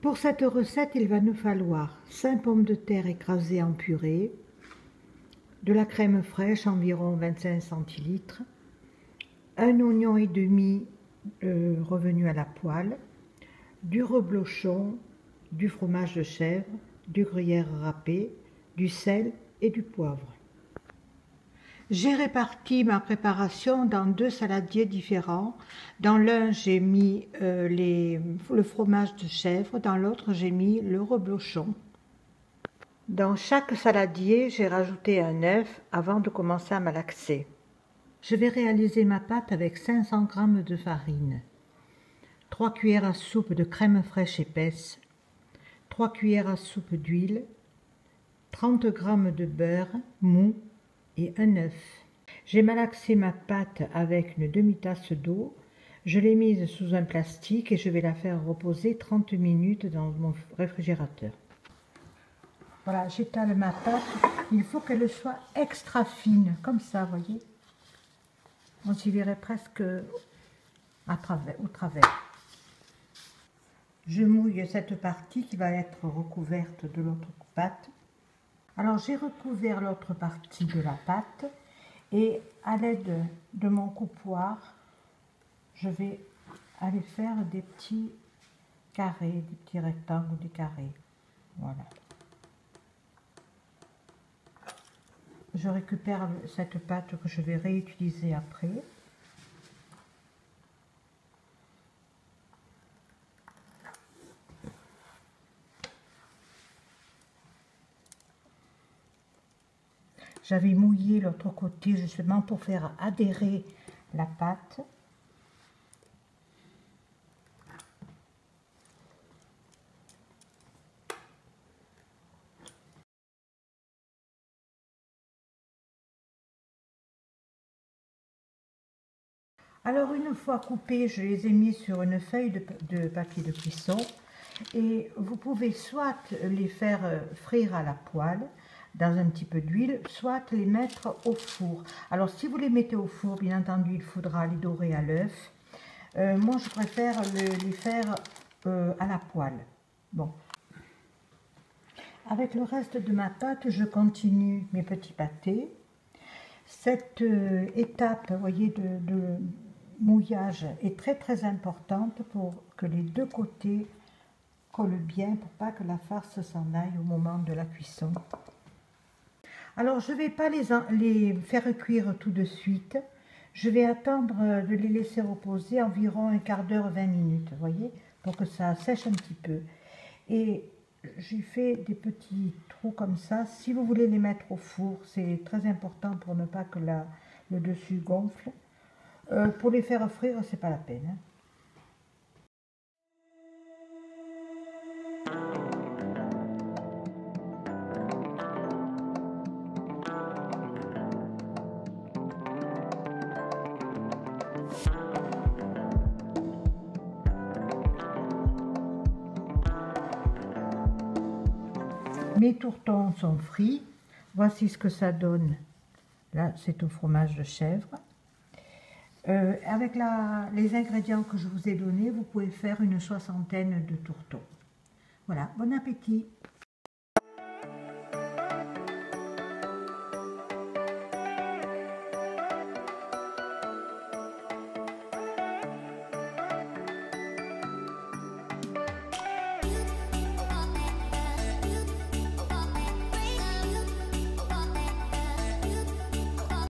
Pour cette recette, il va nous falloir 5 pommes de terre écrasées en purée, de la crème fraîche, environ 25 centilitres, un oignon et demi euh, revenu à la poêle, du reblochon, du fromage de chèvre, du gruyère râpé, du sel et du poivre. J'ai réparti ma préparation dans deux saladiers différents. Dans l'un, j'ai mis euh, le fromage de chèvre, dans l'autre, j'ai mis le reblochon. Dans chaque saladier, j'ai rajouté un œuf avant de commencer à malaxer. Je vais réaliser ma pâte avec 500 g de farine, 3 cuillères à soupe de crème fraîche épaisse, 3 cuillères à soupe d'huile, 30 g de beurre mou un œuf. J'ai malaxé ma pâte avec une demi-tasse d'eau. Je l'ai mise sous un plastique et je vais la faire reposer 30 minutes dans mon réfrigérateur. Voilà, j'étale ma pâte. Il faut qu'elle soit extra fine, comme ça, voyez. On s'y verrait presque à travers, au travers. Je mouille cette partie qui va être recouverte de l'autre pâte. Alors j'ai recouvert l'autre partie de la pâte et à l'aide de mon coupoir, je vais aller faire des petits carrés, des petits rectangles des carrés. Voilà. Je récupère cette pâte que je vais réutiliser après. J'avais mouillé l'autre côté justement pour faire adhérer la pâte. Alors une fois coupés, je les ai mis sur une feuille de, papier de cuisson et vous pouvez soit les faire frire à la poêle, dans un petit peu d'huile, soit les mettre au four. Alors si vous les mettez au four, bien entendu, il faudra les dorer à l'œuf. Euh, moi, je préfère les faire euh, à la poêle. Bon. Avec le reste de ma pâte, je continue mes petits pâtés. Cette euh, étape, vous voyez, de, de mouillage est très très importante pour que les deux côtés collent bien, pour pas que la farce s'en aille au moment de la cuisson. Alors, je ne vais pas les, faire cuire tout de suite. Je vais attendre de les laisser reposer environ un quart d'heure, 20 minutes, vous voyez, pour que ça sèche un petit peu. Et j'ai fait des petits trous comme ça. Si vous voulez les mettre au four, c'est très important pour ne pas que le dessus gonfle. Euh, pour les faire frire, c'est pas la peine. Hein. Mes tourtons sont frits. Voici ce que ça donne. Là, c'est au fromage de chèvre. Euh, avec les ingrédients que je vous ai donnés, vous pouvez faire une soixantaine de tourtons. Voilà, bon appétit